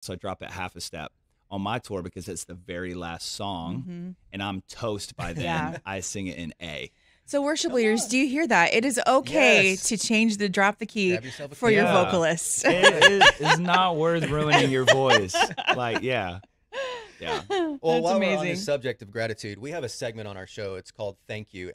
so I drop it half a step on my tour because it's the very last song, Mhm. and I'm toast by then. Yeah. I sing it in A. So worship leaders, do you hear that? It is okay Yes. to change the drop the key for for your Yeah. vocalist. It is not worth ruining your voice. Like, yeah, yeah. Well, That's while we're on the subject of gratitude, we have a segment on our show. It's called Thank You.